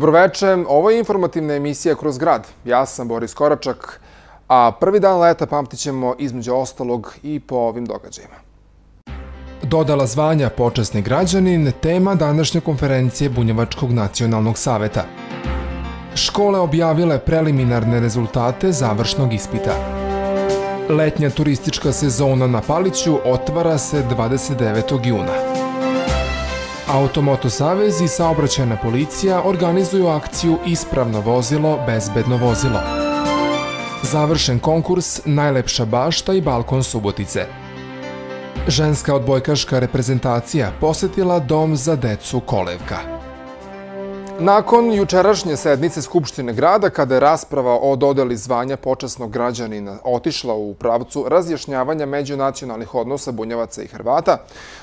Dobroveče, ovo je informativna emisija Kroz grad. Ja sam Boris Koračak, a prvi dan leta pamtit ćemo između ostalog i po ovim događajima. Dodala zvanja počasni građanin, tema današnje konferencije Bunjevačkog nacionalnog saveta. Škole objavile preliminarne rezultate završnog ispita. Letnja turistička sezona na Paliću otvara se 29. juna. Automoto Savez i saobraćajna policija organizuju akciju Ispravno vozilo, bezbedno vozilo. Završen konkurs Najlepša bašta i balkon Subotice. Ženska odbojkaška reprezentacija posjetila dom za decu Kolevka. Nakon jučerašnje sednice Skupštine grada, kada je rasprava o dodeli zvanja počasnog građanina otišla u pravcu razjašnjavanja međunacionalnih odnosa Bunjevaca i Hrvata,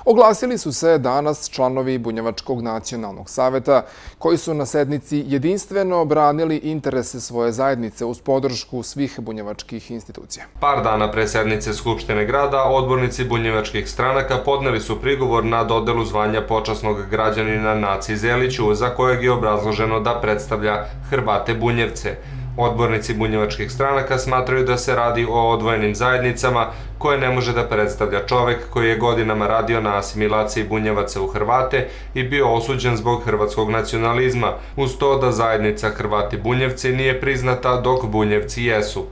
oglasili su se danas članovi Bunjevačkog nacionalnog saveta, koji su na sednici jedinstveno obranili interese svoje zajednice uz podršku svih bunjevačkih institucija. Par dana pre sednice Skupštine grada, odbornici bunjevačkih stranaka podneli su prigovor na dodelu zvanja počasnog građanina Naci Zeliću, za kojeg je obranili obrazloženo da predstavlja Hrvate Bunjevce. Odbornici bunjevačkih stranaka smatraju da se radi o odvojenim zajednicama koje ne može da predstavlja čovek koji je godinama radio na asimilaciji bunjevaca u Hrvate i bio osuđen zbog hrvatskog nacionalizma, uz to da zajednica Hrvati Bunjevci nije priznata dok Bunjevci jesu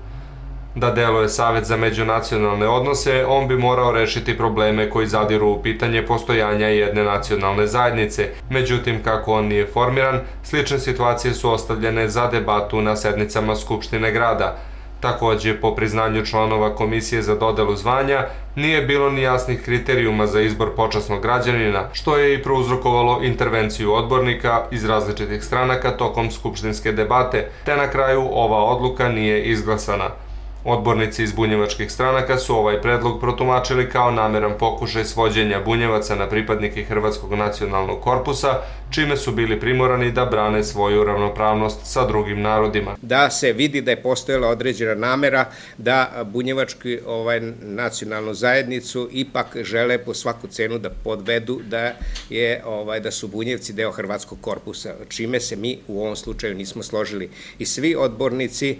da deluje Savet za međunacionalne odnose, on bi morao rešiti probleme koji zadiru u pitanje postojanja jedne nacionalne zajednice. Međutim, kako on nije formiran, slične situacije su ostavljene za debatu na sednicama Skupštine grada. Takođe, po priznanju članova Komisije za dodelu zvanja, nije bilo ni jasnih kriterijuma za izbor počasnog građanina, što je i prouzrokovalo intervenciju odbornika iz različitih stranaka tokom skupštinske debate, te na kraju ova odluka nije izglasana. Odbornici iz bunjevačkih stranaka su ovaj predlog protumačili kao nameran pokušaj svođenja bunjevaca na pripadnike Hrvatskog nacionalnog korpusa, čime su bili primorani da brane svoju ravnopravnost sa drugim narodima. Da se vidi da je postojala određena namera da bunjevački ovaj, nacionalnu zajednicu ipak žele po svaku cenu da podvedu da, je, ovaj, da su bunjevci deo Hrvatskog korpusa, čime se mi u ovom slučaju nismo složili. I svi odbornici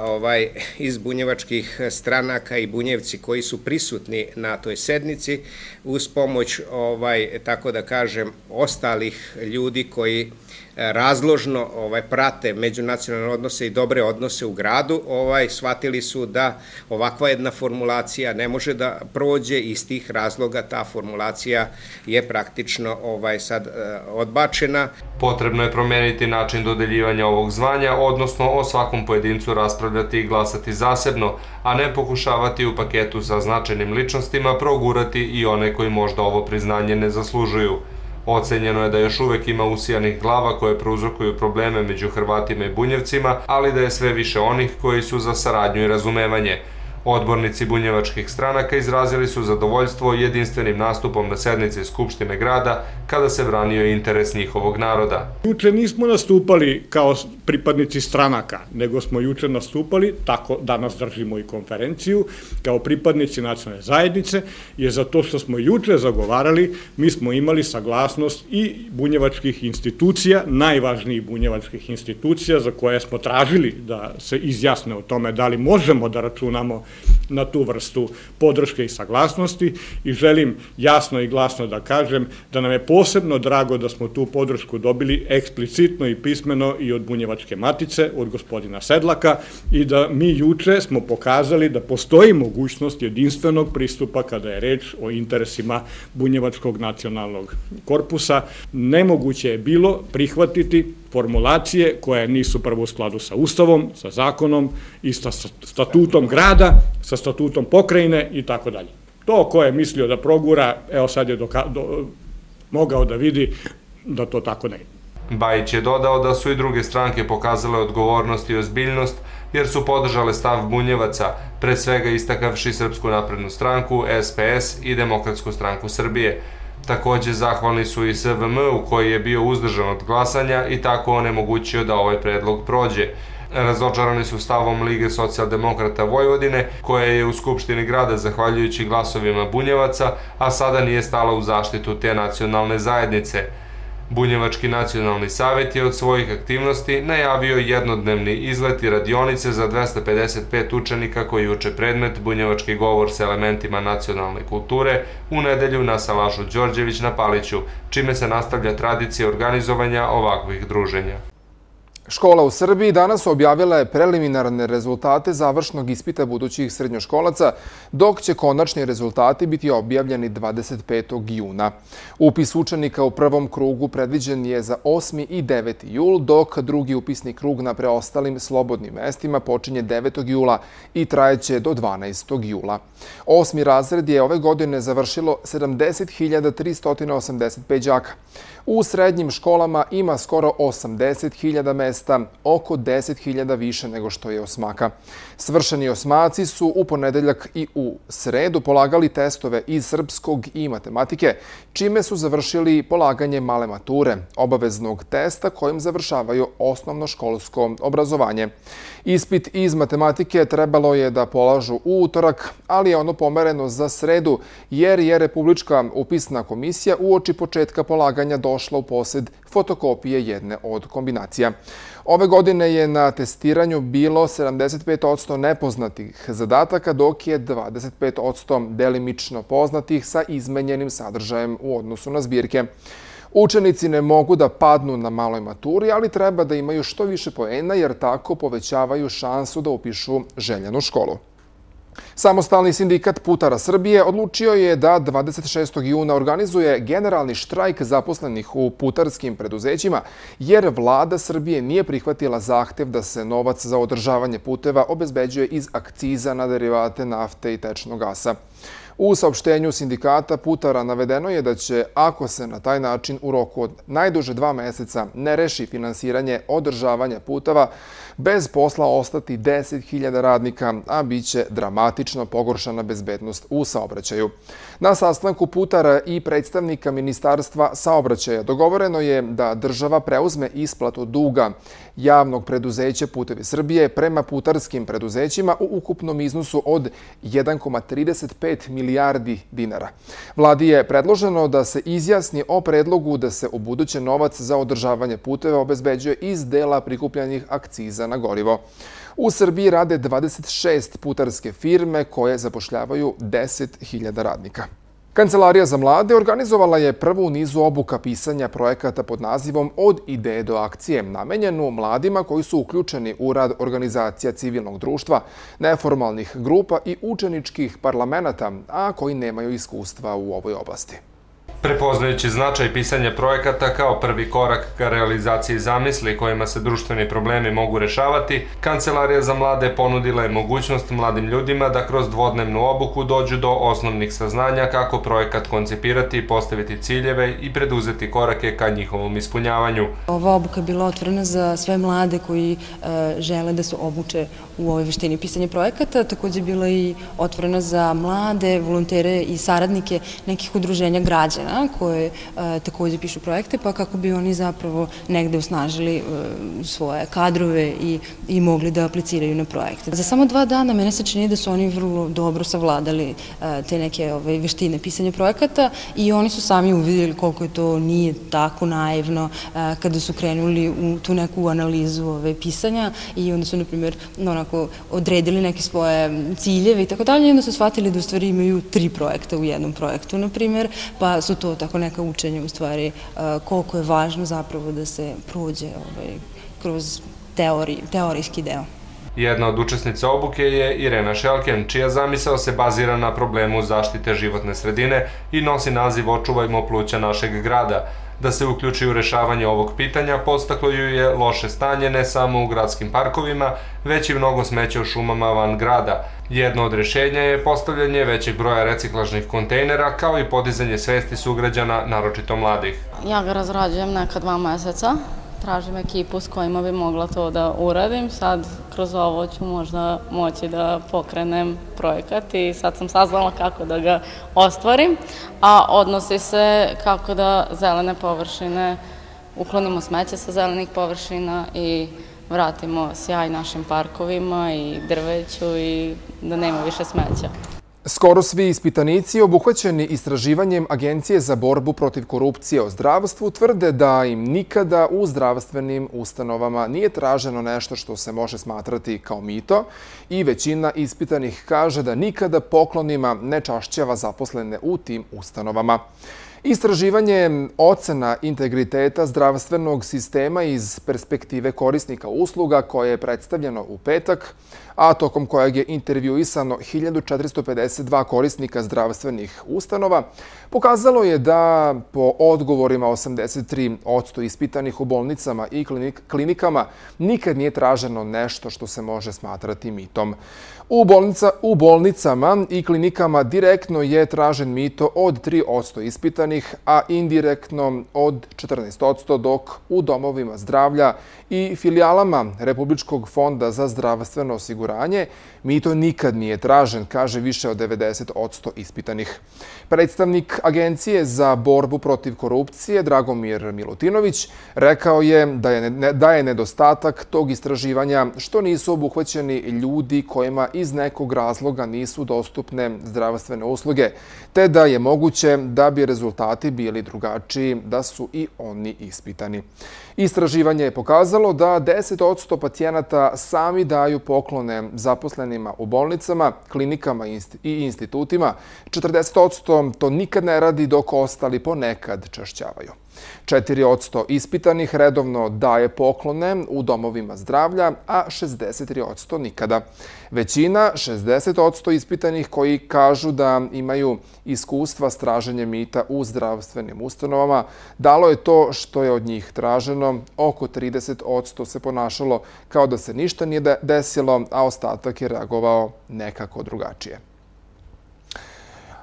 ovaj, iz bunjevačkih bunjevačkih stranaka i bunjevci koji su prisutni na toj sednici uz pomoć, ovaj, tako da kažem, ostalih ljudi koji e, razložno ovaj prate međunacionalne odnose i dobre odnose u gradu, ovaj shvatili su da ovakva jedna formulacija ne može da prođe iz tih razloga ta formulacija je praktično ovaj sad e, odbačena. Potrebno je promijeniti način dodeljivanja ovog zvanja, odnosno o svakom pojedincu raspravljati i glasati zasebno, a ne pokušavati u paketu sa značajnim ličnostima progurati i one koji možda ovo priznanje ne zaslužuju. Ocenjeno je da još uvek ima usijanih glava koje prouzrokuju probleme među Hrvatima i Bunjevcima, ali da je sve više onih koji su za saradnju i razumevanje. Odbornici bunjevačkih stranaka izrazili su zadovoljstvo jedinstvenim nastupom na sednici Skupštine grada kada se branio interes njihovog naroda. Juče nismo nastupali kao pripadnici stranaka, nego smo jučer nastupali, tako danas držimo i konferenciju, kao pripadnici nacionalne zajednice, je za to što smo jučer zagovarali, mi smo imali saglasnost i bunjevačkih institucija, najvažnijih bunjevačkih institucija za koje smo tražili da se izjasne o tome da li možemo da računamo na tu vrstu podrške i saglasnosti i želim jasno i glasno da kažem da nam je posebno drago da smo tu podršku dobili eksplicitno i pismeno i od Hrvatske matice, od gospodina Sedlaka i da mi juče smo pokazali da postoji mogućnost jedinstvenog pristupa kada je reč o interesima Bunjevačkog nacionalnog korpusa. Nemoguće je bilo prihvatiti formulacije koje nisu prvo u skladu sa Ustavom, sa zakonom i sa statutom grada, sa statutom pokrajine i tako dalje. To ko je mislio da progura, evo sad je do mogao da vidi da to tako ne. Bajić je dodao da su i druge stranke pokazale odgovornost i ozbiljnost jer su podržale stav Bunjevaca, pre svega istakavši Srpsku naprednu stranku, SPS i Demokratsku stranku Srbije. Takođe, zahvalni su i SVM u koji je bio uzdržan od glasanja i tako onemogućio da ovaj predlog prođe. Razočarani su stavom Lige socijaldemokrata Vojvodine, koja je u Skupštini grada zahvaljujući glasovima Bunjevaca, a sada nije stala u zaštitu te nacionalne zajednice. Bunjevački nacionalni savjet je od svojih aktivnosti najavio jednodnevni izlet i radionice za 255 učenika koji uče predmet Bunjevački govor s elementima nacionalne kulture u nedelju na Salašu Đorđević na Paliću, čime se nastavlja tradicija organizovanja ovakvih druženja. Škola u Srbiji danas objavila je preliminarne rezultate završnog ispita budućih srednjoškolaca, dok će konačni rezultati biti objavljeni 25. juna. Upis učenika u prvom krugu predviđen je za 8. i 9. jul, dok drugi upisni krug na preostalim slobodnim mestima počinje 9. jula i trajeće do 12. jula. Osmi razred je ove godine završilo 70.385 džaka. U srednjim školama ima skoro 80.000 mesta, oko 10.000 više nego što je osmaka. Svršeni osmaci su u ponedeljak i u sredu polagali testove iz srpskog i matematike, čime su završili polaganje male mature, obaveznog testa kojim završavaju osnovno školsko obrazovanje. Ispit iz matematike trebalo je da polažu u utorak, ali je ono pomereno za sredu, jer je Republička upisna komisija u oči početka polaganja došla u posjed fotokopije jedne od kombinacija. Ove godine je na testiranju bilo 75% nepoznatih zadataka, dok je 25% delimično poznatih sa izmenjenim sadržajem u odnosu na zbirke. Učenici ne mogu da padnu na maloj maturi, ali treba da imaju što više poena, jer tako povećavaju šansu da upišu željenu školu. Samostalni sindikat Putara Srbije odlučio je da 26. juna organizuje generalni štrajk zaposlenih u putarskim preduzećima, jer vlada Srbije nije prihvatila zahtev da se novac za održavanje puteva obezbeđuje iz akciza na derivate nafte i tečnog gasa. U saopštenju sindikata Putara navedeno je da će, ako se na taj način u roku od najduže dva meseca ne reši finansiranje održavanja putava, bez posla ostati 10.000 radnika, a bit će dramatično pogoršana bezbednost u saobraćaju. Na sastanku Putara i predstavnika Ministarstva saobraćaja dogovoreno je da država preuzme isplatu duga javnog preduzeća Putevi Srbije prema putarskim preduzećima u ukupnom iznosu od 1,35 milijardi dinara. Vladi je predloženo da se izjasni o predlogu da se u buduće novac za održavanje puteva obezbeđuje iz dela prikupljanih akciza na gorivo. U Srbiji rade 26 putarske firme koje zapošljavaju 10.000 radnika. Kancelarija za mlade organizovala je prvu nizu obuka pisanja projekata pod nazivom Od ideje do akcije, namenjenu mladima koji su uključeni u rad organizacija civilnog društva, neformalnih grupa i učeničkih parlamenta, a koji nemaju iskustva u ovoj oblasti. Prepoznajući značaj pisanja projekata kao prvi korak ka realizaciji zamisli kojima se društveni problemi mogu rešavati, Kancelarija za mlade ponudila je mogućnost mladim ljudima da kroz dvodnevnu obuku dođu do osnovnih saznanja kako projekat koncipirati, postaviti ciljeve i preduzeti korake ka njihovom ispunjavanju. Ova obuka je bila otvorena za sve mlade koji e, žele da se obuče u ovoj veštini pisanja projekata. Također bila i otvorena za mlade, volontere i saradnike nekih udruženja građana koje e, također pišu projekte, pa kako bi oni zapravo negde osnažili e, svoje kadrove i mogli da apliciraju na projekte. Za samo dva dana mene se čini da su oni vrlo dobro savladali e, te neke veštine pisanja projekata i oni su sami uvidjeli koliko je to nije tako naivno e, kada su krenuli u tu neku analizu pisanja i onda su, na primjer, ono, odredili neke svoje ciljeve i tako dalje i onda su shvatili da u stvari imaju tri projekta u jednom projektu, na primjer, pa su to tako neka učenja u stvari e, koliko je važno zapravo da se prođe ovaj, kroz teorijski deo. Jedna od učesnica obuke je Irena Šelken, čija zamisao se bazira na problemu zaštite životne sredine i nosi naziv Očuvajmo pluća našeg grada. Da se uključi u rešavanje ovog pitanja, postaklo ju je loše stanje ne samo u gradskim parkovima, već i mnogo smeća u šumama van grada. Jedno od rešenja je postavljanje većeg broja reciklažnih kontejnera, kao i podizanje svesti sugrađana, naročito mladih. Ja ga razrađujem neka dva meseca, tražim ekipu s kojima bi mogla to da uradim. Sad kroz ovo ću možda moći da pokrenem projekat i sad sam saznala kako da ga ostvarim. A odnosi se kako da zelene površine, uklonimo smeće sa zelenih površina i vratimo sjaj našim parkovima i drveću i da nema više smeća. Skoro svi ispitanici obuhvaćeni istraživanjem Agencije za borbu protiv korupcije o zdravstvu tvrde da im nikada u zdravstvenim ustanovama nije traženo nešto što se može smatrati kao mito i većina ispitanih kaže da nikada poklonima ne čašćava zaposlene u tim ustanovama. Istraživanje ocena integriteta zdravstvenog sistema iz perspektive korisnika usluga koje je predstavljeno u petak, a tokom kojeg je intervjuisano 1452 korisnika zdravstvenih ustanova, pokazalo je da po odgovorima 83 odsto ispitanih u bolnicama i klinikama nikad nije traženo nešto što se može smatrati mitom. U, bolnica, u bolnicama i klinikama direktno je tražen mito od 3% ispitanih, a indirektno od 14%, dok u domovima zdravlja i filijalama Republičkog fonda za zdravstveno osiguranje mito nikad nije tražen, kaže više od 90% ispitanih. Predstavnik Agencije za borbu protiv korupcije, Dragomir Milutinović, rekao je da je, da je nedostatak tog istraživanja što nisu obuhvaćeni ljudi kojima iz nekog razloga nisu dostupne zdravstvene usluge, te da je moguće da bi rezultati bili drugačiji da su i oni ispitani. Istraživanje je pokazalo da 10 od 100 pacijenata sami daju poklone zaposlenima u bolnicama, klinikama i institutima. 40 od 100 to nikad ne radi dok ostali ponekad čašćavaju. 4% ispitanih redovno daje poklone u domovima zdravlja, a 63% nikada. Većina, 60% ispitanih koji kažu da imaju iskustva s traženjem mita u zdravstvenim ustanovama, dalo je to što je od njih traženo. Oko 30% se ponašalo kao da se ništa nije desilo, a ostatak je reagovao nekako drugačije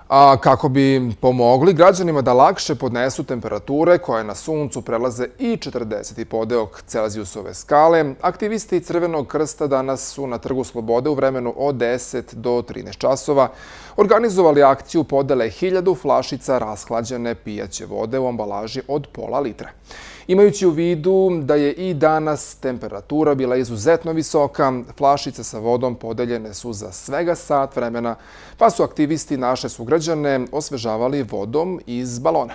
a kako bi pomogli građanima da lakše podnesu temperature koje na suncu prelaze i 40. podeok Celzijusove skale, aktivisti Crvenog krsta danas su na Trgu Slobode u vremenu od 10 do 13 časova organizovali akciju podele 1000 flašica rashlađene pijaće vode u ambalaži od pola litra. Imajući u vidu da je i danas temperatura bila izuzetno visoka, flašice sa vodom podeljene su za svega sat vremena, pa su aktivisti naše sugrađane osvežavali vodom iz balona.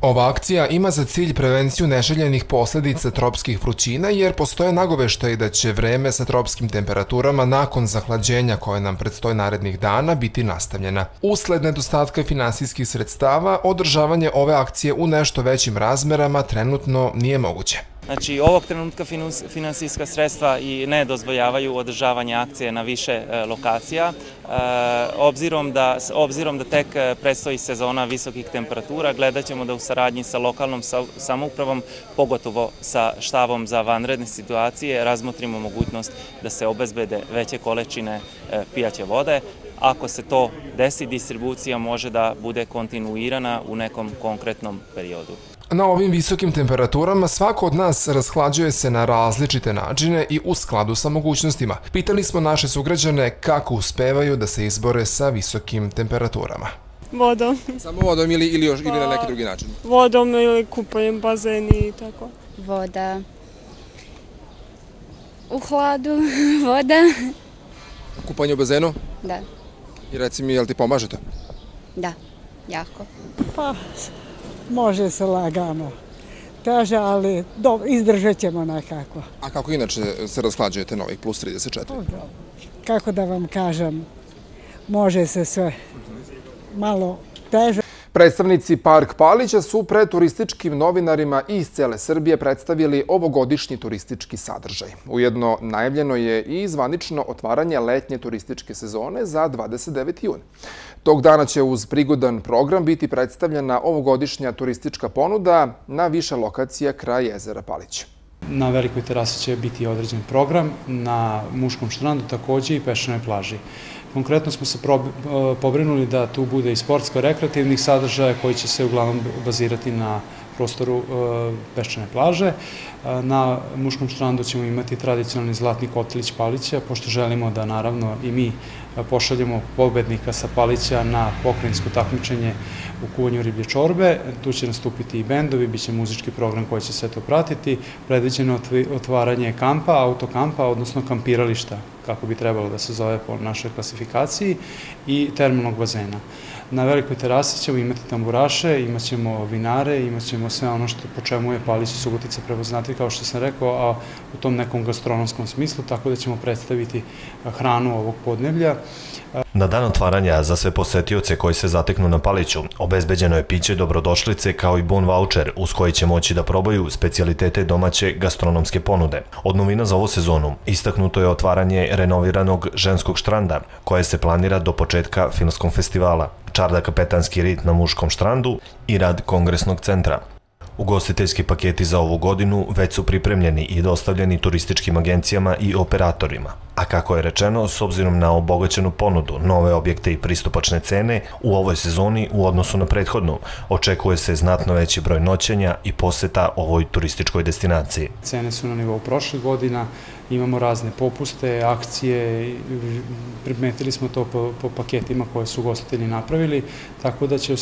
Ova akcija ima za cilj prevenciju neželjenih posljedica tropskih vrućina jer postoje nagoveštaj da će vreme sa tropskim temperaturama nakon zahlađenja koje nam predstoje narednih dana biti nastavljena. Usled nedostatka finansijskih sredstava, održavanje ove akcije u nešto većim razmerama trenutno nije moguće. Znači, ovog trenutka finansijska sredstva i ne dozvoljavaju održavanje akcije na više e, lokacija. E, obzirom da, obzirom da tek e, predstoji sezona visokih temperatura, gledat ćemo da u saradnji sa lokalnom samoupravom, pogotovo sa štavom za vanredne situacije, razmotrimo mogućnost da se obezbede veće kolečine pijaće vode. Ako se to desi, distribucija može da bude kontinuirana u nekom konkretnom periodu. Na ovim visokim temperaturama svako od nas rashlađuje se na različite načine i u skladu sa mogućnostima. Pitali smo naše sugrađane kako uspevaju da se izbore sa visokim temperaturama. Vodom. Samo vodom ili, ili, još, ili na neki drugi način? Vodom ili kupanjem bazeni i tako. Voda. U hladu, voda. Kupanje u bazenu? Da. I reci mi, jel ti pomaže to? Da, jako. Pa, može se lagano. Teže, ali izdržat ćemo nekako. A kako inače se rashlađujete na ovih plus 34? Kako da vam kažem, može se sve malo teže. Predstavnici Park Palića su pred turističkim novinarima iz cele Srbije predstavili ovogodišnji turistički sadržaj. Ujedno najavljeno je i zvanično otvaranje letnje turističke sezone za 29. jun. Tog dana će uz prigodan program biti predstavljena ovogodišnja turistička ponuda na više lokacija kraj jezera Palića. Na velikoj terasi će biti određen program, na muškom štrandu takođe i pešenoj plaži. Konkretno smo se e, pobrinuli da tu bude i sportsko-rekreativnih sadržaja koji će se uglavnom bazirati na prostoru peščane plaže. E, na muškom štrandu ćemo imati tradicionalni zlatni kotlić Palića, pošto želimo da naravno i mi pošaljemo pobednika sa Palića na pokrajinsko takmičenje u kuvanju riblje čorbe. Tu će nastupiti i bendovi, bit će muzički program koji će sve to pratiti, predviđeno otvaranje kampa, autokampa, odnosno kampirališta, kako bi trebalo da se zove po našoj klasifikaciji, i termalnog bazena. Na velikoj terasi ćemo imati tamburaše, imat ćemo vinare, imat ćemo sve ono što po čemu je Palić i Subotica prepoznati, kao što sam rekao, a u tom nekom gastronomskom smislu, tako da ćemo predstaviti eh, hranu ovog podneblja. Na dan otvaranja za sve posetioce koji se zateknu na Paliću, obezbeđeno je piće dobrodošlice kao i bon voucher uz koji će moći da probaju specialitete domaće gastronomske ponude. Od novina za ovu sezonu istaknuto je otvaranje renoviranog ženskog štranda koje se planira do početka filmskog festivala, čarda kapetanski rit na muškom štrandu i rad kongresnog centra. Ugostiteljski paketi za ovu godinu već su pripremljeni i dostavljeni turističkim agencijama i operatorima. A kako je rečeno, s obzirom na obogaćenu ponudu, nove objekte i pristupačne cene, u ovoj sezoni u odnosu na prethodnu očekuje se znatno veći broj noćenja i poseta ovoj turističkoj destinaciji. Cene su na nivou prošle godina, imamo razne popuste, akcije, primetili smo to po, po paketima koje su gostitelji napravili, tako da će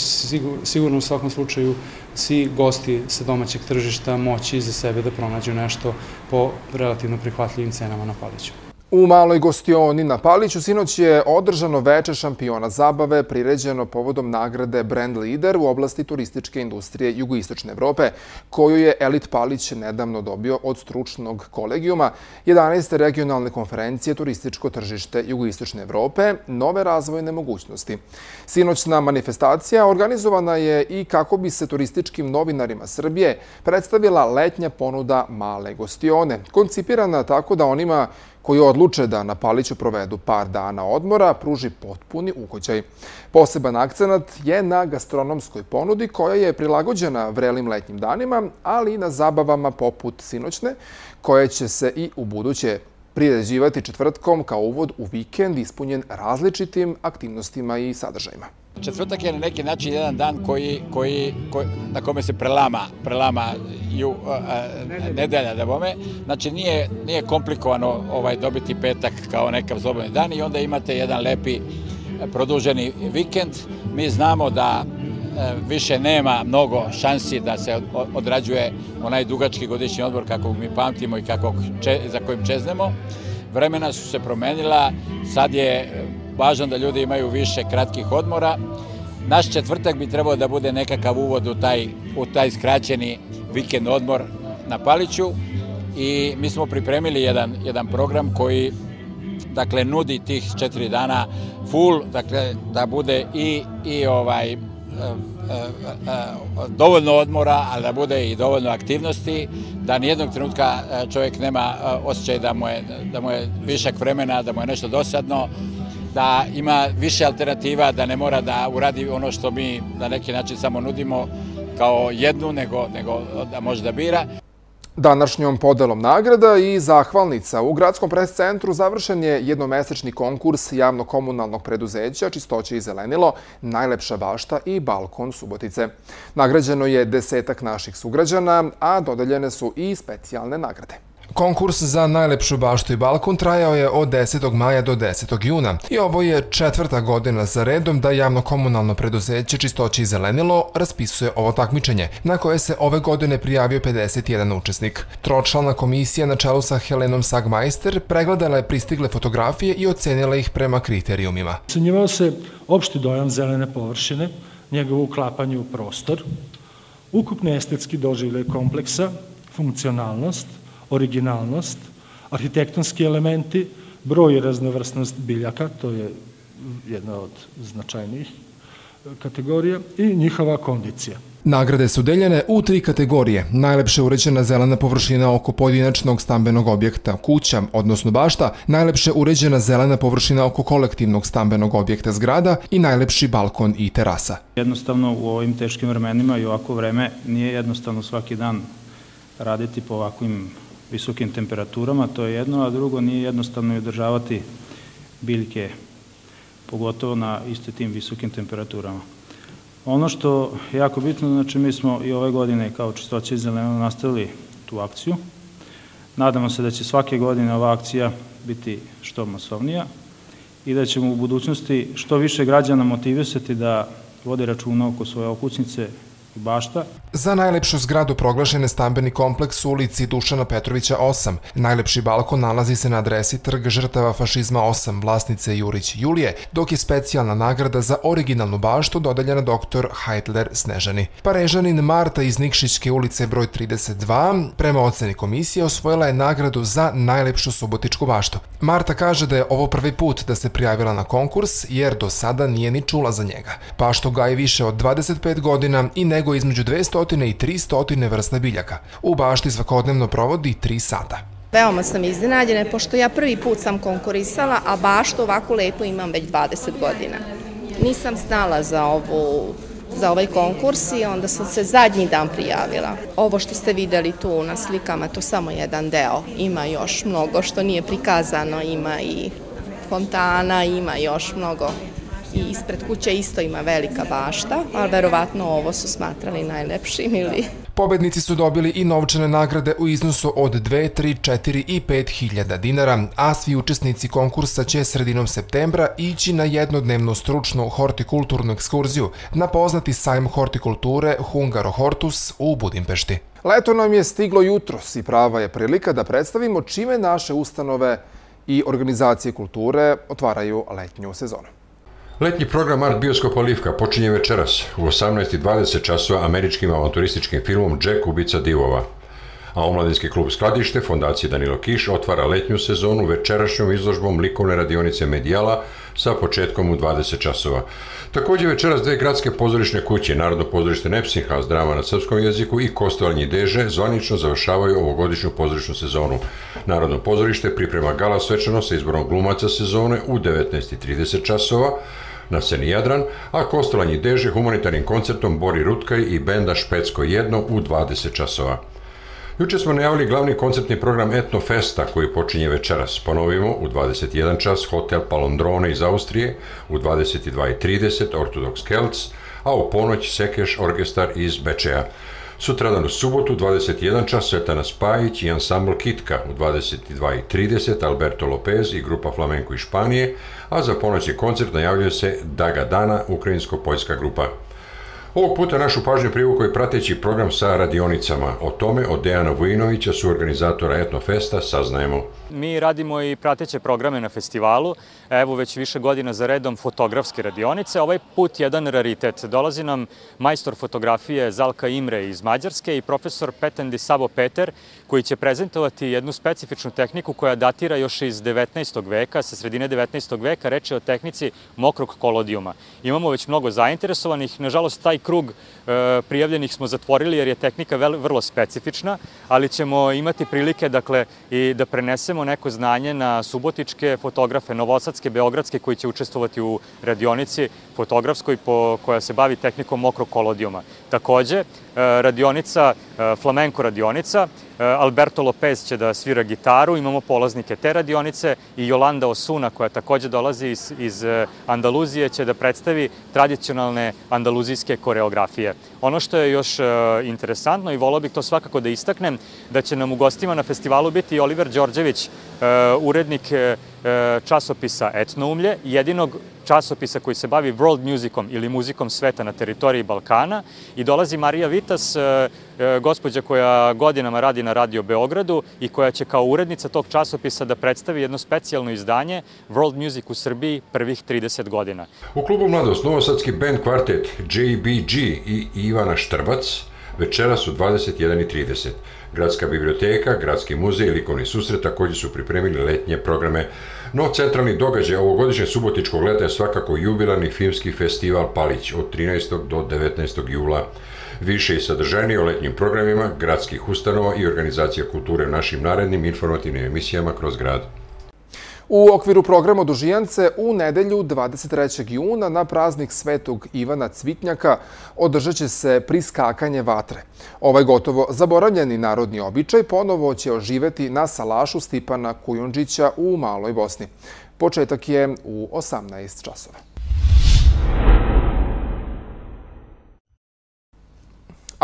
sigurno u svakom slučaju svi gosti sa domaćeg tržišta moći za sebe da pronađu nešto po relativno prihvatljivim cenama na Paliću. U maloj gostioni na Paliću sinoć je održano veče šampiona zabave priređeno povodom nagrade Brand Leader u oblasti turističke industrije Jugoistočne Evrope, koju je Elit Palić nedavno dobio od stručnog kolegijuma 11. regionalne konferencije Turističko tržište Jugoistočne Evrope, nove razvojne mogućnosti. Sinoćna manifestacija organizovana je i kako bi se turističkim novinarima Srbije predstavila letnja ponuda male gostione, koncipirana tako da onima koji odluče da na Paliću provedu par dana odmora, pruži potpuni ugođaj. Poseban akcenat je na gastronomskoj ponudi koja je prilagođena vrelim letnjim danima, ali i na zabavama poput sinoćne, koje će se i u buduće priređivati četvrtkom kao uvod u vikend ispunjen različitim aktivnostima i sadržajima. Četvrtak je na neki način jedan dan koji, koji, koji, na kome se prelama, prelama ju, a, nedelja da bome. Znači nije, nije komplikovano ovaj dobiti petak kao nekav slobodni dan i onda imate jedan lepi produženi vikend. Mi znamo da više nema mnogo šansi da se odrađuje onaj dugački godišnji odbor kako mi pamtimo i kako, za kojim čeznemo. Vremena su se promenila, sad je važno da ljudi imaju više kratkih odmora. Naš četvrtak bi trebao da bude nekakav uvod u taj, u taj skraćeni vikend odmor na Paliću i mi smo pripremili jedan, jedan program koji dakle nudi tih četiri dana full, dakle da bude i, i ovaj e, e, e, dovoljno odmora, ali da bude i dovoljno aktivnosti, da nijednog trenutka e, čovjek nema e, osjećaj da mu, je, da mu je višak vremena, da mu je nešto dosadno, da ima više alternativa, da ne mora da uradi ono što mi na neki način samo nudimo kao jednu, nego, nego da može da bira. Današnjom podelom nagrada i zahvalnica u Gradskom prescentru završen je jednomesečni konkurs javno-komunalnog preduzeća Čistoće i zelenilo, najlepša bašta i balkon Subotice. Nagrađeno je desetak naših sugrađana, a dodeljene su i specijalne nagrade. Konkurs za najlepšu baštu i balkon trajao je od 10. maja do 10. juna i ovo je četvrta godina za redom da javno-komunalno preduzeće Čistoći i zelenilo raspisuje ovo takmičenje, na koje se ove godine prijavio 51 učesnik. Tročlana komisija na čelu sa Helenom Sagmeister pregledala je pristigle fotografije i ocenila ih prema kriterijumima. Ocenjivao se opšti dojam zelene površine, njegovo uklapanje u prostor, ukupni estetski doživljaj kompleksa, funkcionalnost, originalnost, arhitektonski elementi, broj i raznovrstnost biljaka, to je jedna od značajnijih kategorija, i njihova kondicija. Nagrade su deljene u tri kategorije. Najlepše uređena zelena površina oko pojedinačnog stambenog objekta, kuća, odnosno bašta, najlepše uređena zelena površina oko kolektivnog stambenog objekta zgrada i najlepši balkon i terasa. Jednostavno u ovim teškim vremenima i ovako vreme nije jednostavno svaki dan raditi po ovakvim visokim temperaturama, to je jedno, a drugo nije jednostavno i održavati biljke, pogotovo na isto tim visokim temperaturama. Ono što je jako bitno, znači mi smo i ove godine kao čistoće zeleno nastavili tu akciju. Nadamo se da će svake godine ova akcija biti što masovnija i da ćemo u budućnosti što više građana motivisati da vode računa oko svoje okućnice bašta. Za najlepšu zgradu proglašen je stambeni kompleks u ulici Dušana Petrovića 8. Najlepši balkon nalazi se na adresi Trg žrtava fašizma 8 vlasnice Jurić Julije, dok je specijalna nagrada za originalnu baštu dodeljena dr. Heidler Snežani. Parežanin Marta iz Nikšićke ulice broj 32 prema oceni komisije osvojila je nagradu za najlepšu subotičku baštu. Marta kaže da je ovo prvi put da se prijavila na konkurs jer do sada nije ni čula za njega. Pašto ga je više od 25 godina i nego između 200 i 300 vrsta biljaka. U bašti svakodnevno provodi 3 sata. Veoma sam iznenađena, pošto ja prvi put sam konkurisala, a baštu ovako lepo imam već 20 godina. Nisam znala za ovu za ovaj konkurs i onda sam se zadnji dan prijavila. Ovo što ste videli tu na slikama, to samo jedan deo. Ima još mnogo što nije prikazano, ima i fontana, ima još mnogo i ispred kuće isto ima velika bašta, ali verovatno ovo su smatrali najlepšim ili... Pobednici su dobili i novčane nagrade u iznosu od 2, 3, 4 i 5 hiljada dinara, a svi učesnici konkursa će sredinom septembra ići na jednodnevnu stručnu hortikulturnu ekskurziju na poznati sajm hortikulture Hungaro Hortus u Budimpešti. Leto nam je stiglo jutros i prava je prilika da predstavimo čime naše ustanove i organizacije kulture otvaraju letnju sezonu. Letnji program Art Bioskopa Livka počinje večeras u 18.20 časova američkim avanturističkim filmom Jack Ubica divova. A Omladinski klub Skladište, fondacije Danilo Kiš, otvara letnju sezonu večerašnjom izložbom likovne radionice Medijala sa početkom u 20 časova. Također večeras dve gradske pozorišne kuće, Narodno pozorište Nepsinhaus, drama na srpskom jeziku i Kostovalnji deže, zvanično završavaju ovogodišnju pozorišnu sezonu. Narodno pozorište priprema gala svečano sa izborom glumaca sezone u 19.30 časova, na sceni Jadran, a Kostolanji deže humanitarnim koncertom Bori Rutkaj i benda Špecko 1 u 20 časova. Juče smo najavili glavni koncertni program Etno Festa koji počinje večeras. Ponovimo u 21 čas Hotel Palondrone iz Austrije, u 22.30 Orthodox Celts, a u ponoć Sekeš Orgestar iz Bečeja. Sutradan u subotu 21 čas Svetana Spajić i ansambl Kitka u 22.30 Alberto Lopez i grupa Flamenko iz Španije, a za ponoći koncert najavljuje se Daga Dana, ukrajinsko-poljska grupa. Ovog puta našu pažnju privuko je prateći program sa radionicama. O tome od Dejana Vujinovića, su organizatora Etnofesta, saznajemo. Mi radimo i prateće programe na festivalu. Evo već više godina za redom fotografske radionice. Ovaj put jedan raritet. Dolazi nam majstor fotografije Zalka Imre iz Mađarske i profesor Petendi Sabo Peter koji će prezentovati jednu specifičnu tehniku koja datira još iz 19. veka, sa sredine 19. veka, reče o tehnici mokrog kolodijuma. Imamo već mnogo zainteresovanih. Nažalost, taj krug Eh, prijavljenih smo zatvorili jer je tehnika vrlo specifična, ali ćemo imati prilike dakle, i da prenesemo neko znanje na subotičke fotografe, novosadske, beogradske, koji će učestvovati u radionici fotografskoj koja se bavi tehnikom mokrokolodijuma. Takođe, eh, radionica, Eh, flamenko radionica, eh, Alberto Lopez će da svira gitaru, imamo polaznike te radionice i Jolanda Osuna koja takođe dolazi iz, iz eh, Andaluzije će da predstavi tradicionalne andaluzijske koreografije. Ono što je još interesantno i volao bih to svakako da istaknem, da će nam u gostima na festivalu biti Oliver Đorđević, urednik časopisa Etnoumlje, jedinog časopisa koji se bavi world musicom ili muzikom sveta na teritoriji Balkana i dolazi Marija Vitas, e, e, gospođa koja godinama radi na Radio Beogradu i koja će kao urednica tog časopisa da predstavi jedno specijalno izdanje World Music u Srbiji prvih 30 godina. U klubu Mladost Novosadski band kvartet JBG i Ivana Štrbac večera su 21.30. Gradska biblioteka, Gradski muzej i likovni susret također su pripremili letnje programe No, centralni događaj ovogodišnje subotičkog leta je svakako jubilarni filmski festival Palić od 13. do 19. jula. Više i sadržajnije o letnjim programima, gradskih ustanova i organizacija kulture u našim narednim informativnim emisijama kroz grad. U okviru programa Dužijance u nedelju 23. juna na praznik Svetog Ivana Cvitnjaka održat će se priskakanje vatre. Ovaj gotovo zaboravljeni narodni običaj ponovo će oživeti na salašu Stipana Kujundžića u Maloj Bosni. Početak je u 18 časova.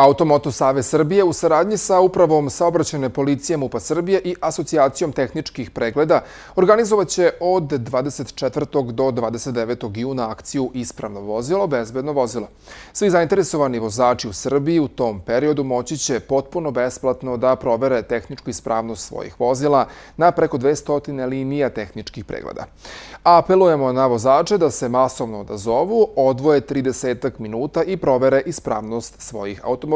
Automoto Save Srbije u saradnji sa Upravom saobraćene policije MUPA Srbije i Asocijacijom tehničkih pregleda organizovat će od 24. do 29. juna akciju Ispravno vozilo, bezbedno vozilo. Svi zainteresovani vozači u Srbiji u tom periodu moći će potpuno besplatno da provere tehničku ispravnost svojih vozila na preko 200 linija tehničkih pregleda. Apelujemo na vozače da se masovno odazovu, odvoje 30 minuta i provere ispravnost svojih automobila,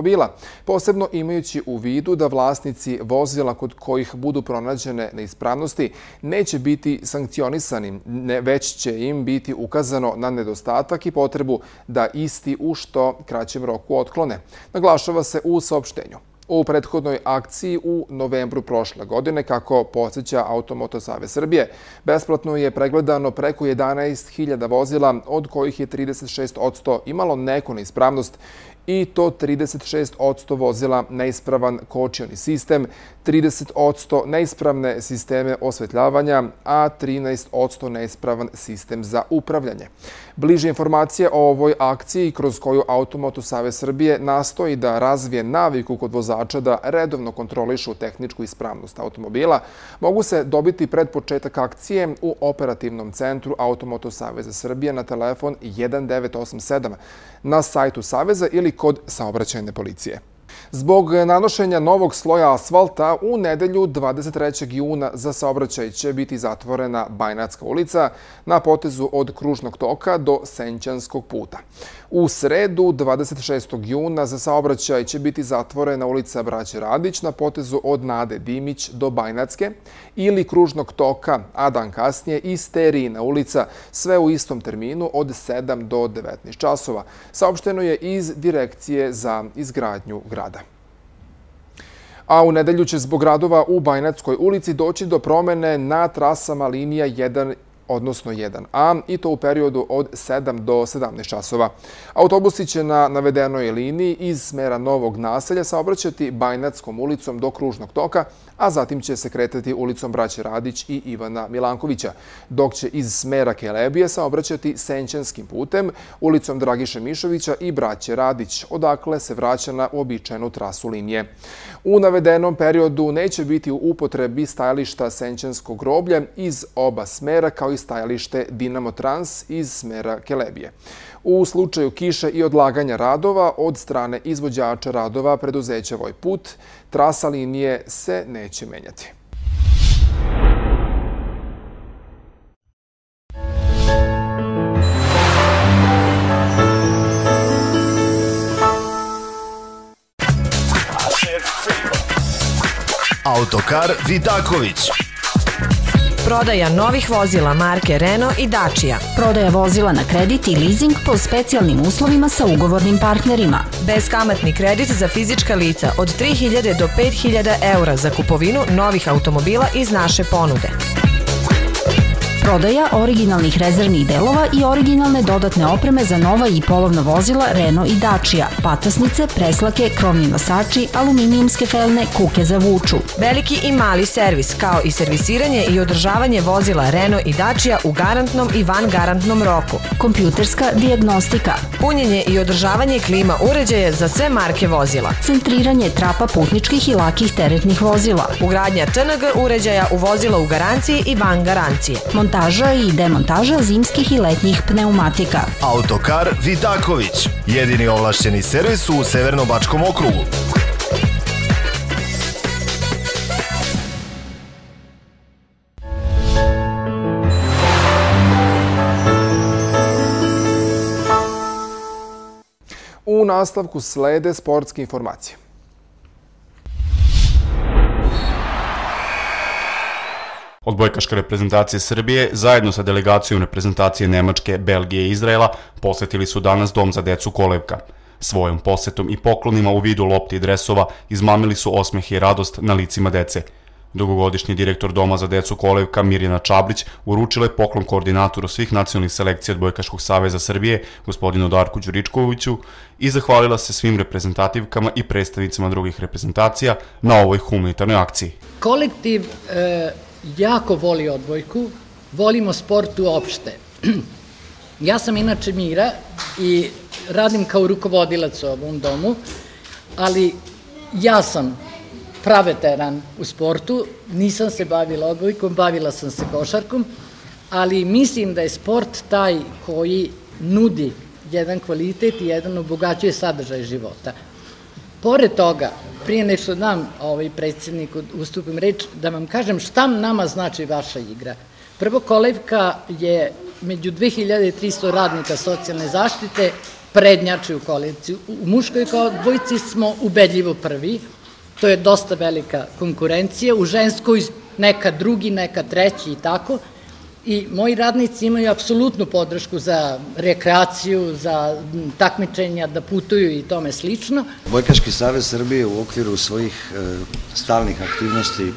posebno imajući u vidu da vlasnici vozila kod kojih budu pronađene neispravnosti neće biti sankcionisani, već će im biti ukazano na nedostatak i potrebu da isti u što kraćem roku otklone. Naglašava se u saopštenju. U prethodnoj akciji u novembru prošle godine, kako posjeća Automoto Save Srbije, besplatno je pregledano preko 11.000 vozila, od kojih je 36% imalo neku neispravnost i to 36% vozila neispravan kočioni sistem, 30% neispravne sisteme osvetljavanja, a 13% neispravan sistem za upravljanje. Bliže informacije o ovoj akciji kroz koju Automoto Save Srbije nastoji da razvije naviku kod vozača da redovno kontrolišu tehničku ispravnost automobila, mogu se dobiti pred početak akcije u operativnom centru Automoto Saveza Srbije na telefon 1987 na sajtu Saveza ili kod saobraćajne policije. Zbog nanošenja novog sloja asfalta u nedelju 23. juna za saobraćaj će biti zatvorena Bajnacka ulica na potezu od Kružnog toka do Senćanskog puta. U sredu 26. juna za saobraćaj će biti zatvorena ulica Braće Radić na potezu od Nade Dimić do Bajnacke ili Kružnog toka, a dan kasnije i Sterijina ulica, sve u istom terminu od 7 do 19 časova. Saopšteno je iz Direkcije za izgradnju grada. A u nedelju će zbog radova u Bajnackoj ulici doći do promene na trasama linija 1 odnosno 1A, i to u periodu od 7 do 17 časova. Autobusi će na navedenoj liniji iz smera Novog naselja saobraćati Bajnackom ulicom do Kružnog toka, a zatim će se kretati ulicom Braće Radić i Ivana Milankovića, dok će iz smera Kelebije saobraćati Senčanskim putem, ulicom Dragiše Mišovića i Braće Radić, odakle se vraća na običajnu trasu linije. U navedenom periodu neće biti u upotrebi stajališta Senčanskog groblje iz oba smera, kao i stajalište Dinamo Trans iz smera Kelebije. U slučaju kiše i odlaganja radova od strane izvođača radova preduzeća Vojput, trasa linije se neće menjati. Autokar Vidaković. Prodaja novih vozila marke Renault i Dacia. Prodaja vozila na kredit i leasing po specijalnim uslovima sa ugovornim partnerima. Beskamatni kredit za fizička lica od 3000 do 5000 eura za kupovinu novih automobila iz naše ponude prodaja originalnih rezervnih delova i originalne dodatne opreme za nova i polovna vozila Renault i Dacia, patasnice, preslake, krovni nosači, aluminijumske felne, kuke za vuču. Veliki i mali servis, kao i servisiranje i održavanje vozila Renault i Dacia u garantnom i van garantnom roku. Kompjuterska diagnostika. Punjenje i održavanje klima uređaje za sve marke vozila. Centriranje trapa putničkih i lakih teretnih vozila. Ugradnja TNG uređaja u vozila u garanciji i van garancije. Montaža montaža i demontaža zimskih i letnjih pneumatika. Autokar Vidaković, jedini ovlašćeni servis u Severnobačkom okrugu. U nastavku slede sportske informacije. Odbojkaška reprezentacija Srbije zajedno sa delegacijom reprezentacije Nemačke, Belgije i Izraela posetili su danas dom za decu Kolevka. Svojom posetom i poklonima u vidu lopti i dresova izmamili su osmeh i radost na licima dece. Dugogodišnji direktor Doma za decu Kolevka Mirjana Čablić uručila je poklon koordinatoru svih nacionalnih selekcija Odbojkaškog saveza Srbije, gospodinu Darku Đuričkoviću, i zahvalila se svim reprezentativkama i predstavnicama drugih reprezentacija na ovoj humanitarnoj akciji. Kolektiv e, jako voli odbojku, volimo sport uopšte. ja sam inače Mira i radim kao rukovodilac u ovom domu ali ja sam praveteran u sportu, nisam se bavila odbojkom, bavila sam se košarkom, ali mislim da je sport taj koji nudi jedan kvalitet i jedan obogaćuje sadržaj života. Pored toga, prije nešto dam ovaj predsjedniku ustupim reč, da vam kažem šta nama znači vaša igra. Prvo, Kolevka je među 2300 radnika socijalne zaštite prednjači u kolevci. U muškoj dvojici smo ubedljivo prvi, to je dosta velika konkurencija, u ženskoj neka drugi, neka treći i tako, i moji radnici imaju apsolutnu podršku za rekreaciju, za takmičenja, da putuju i tome slično. Bojkaški savez Srbije u okviru svojih e, stalnih aktivnosti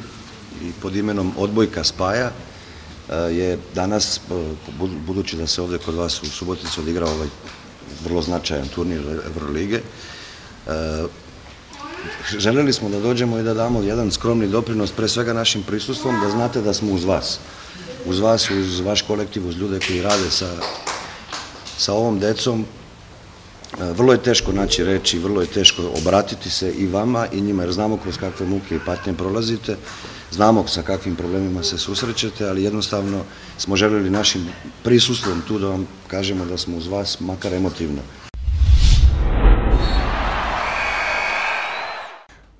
i pod imenom Odbojka Spaja e, je danas, e, budući da se ovde kod vas u Suboticu odigrao ovaj vrlo značajan turnir Evrolige, želeli smo da dođemo i da damo jedan skromni doprinos pre svega našim prisustvom, da znate da smo uz vas uz vas, uz vaš kolektiv, uz ljude koji rade sa, sa ovom decom. E, vrlo je teško naći reči, vrlo je teško obratiti se i vama i njima, jer znamo kroz kakve muke i patnje prolazite, znamo sa kakvim problemima se susrećete, ali jednostavno smo željeli našim prisustvom tu da vam kažemo da smo uz vas, makar emotivno.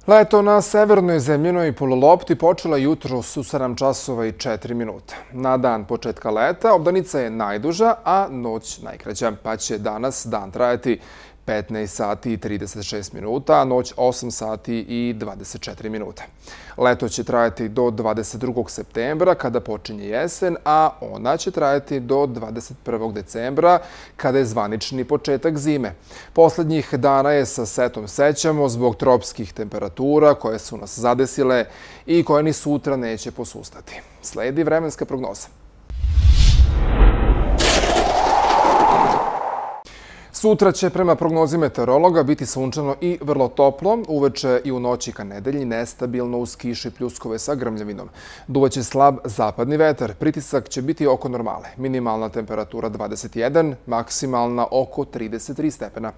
Leto na severnoj zemljenoj pololopti počela jutro su 7 časova i 4 minuta. Na dan početka leta obdanica je najduža, a noć najkraća, pa će danas dan trajati 15 sati i 36 minuta, a noć 8 sati i 24 minuta. Leto će trajati do 22. septembra kada počinje jesen, a ona će trajati do 21. decembra kada je zvanični početak zime. Poslednjih dana je sa setom sećamo zbog tropskih temperatura koje su nas zadesile i koje ni sutra neće posustati. Sledi vremenska prognoza. Sutra će prema prognozi meteorologa biti sunčano i vrlo toplo, uveče i u noći ka nedelji nestabilno uz kiše pljuskove sa grmljavinom. Duvaće slab zapadni vetar, pritisak će biti oko normale, minimalna temperatura 21, maksimalna oko 33 stepena.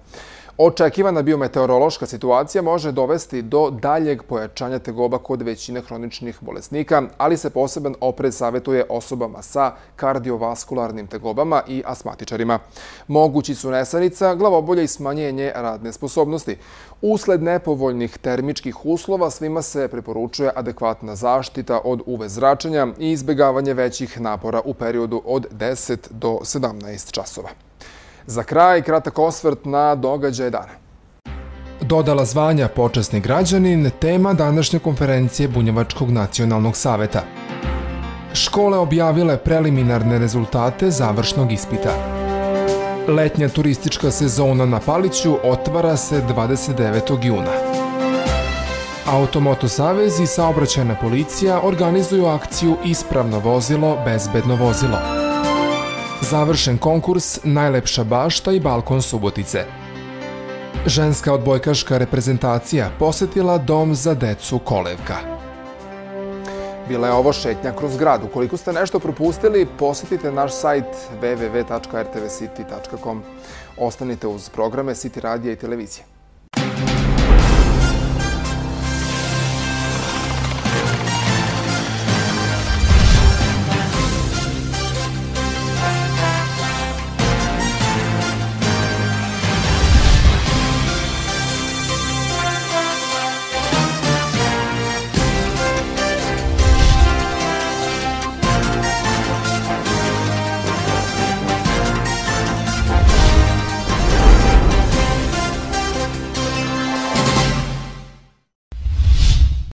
Očekivana biometeorološka situacija može dovesti do daljeg pojačanja tegoba kod većine hroničnih bolesnika, ali se poseban opred savjetuje osobama sa kardiovaskularnim tegobama i asmatičarima. Mogući su nesanica, glavobolje i smanjenje radne sposobnosti. Usled nepovoljnih termičkih uslova svima se preporučuje adekvatna zaštita od UV zračenja i izbjegavanje većih napora u periodu od 10 do 17 časova. Za kraj, kratak osvrt na događaj dana. Dodala zvanja počasni građanin, tema današnje konferencije Bunjevačkog nacionalnog saveta. Škole objavile preliminarne rezultate završnog ispita. Letnja turistička sezona na Paliću otvara se 29. juna. Automoto Savez i saobraćajna policija organizuju akciju Ispravno vozilo, bezbedno vozilo završen konkurs Najlepša bašta i balkon Subotice. Ženska odbojkaška reprezentacija posetila dom za decu Kolevka. Bila je ovo šetnja kroz grad. Ukoliko ste nešto propustili, posjetite naš sajt www.rtvcity.com. Ostanite uz programe City radija i televizije.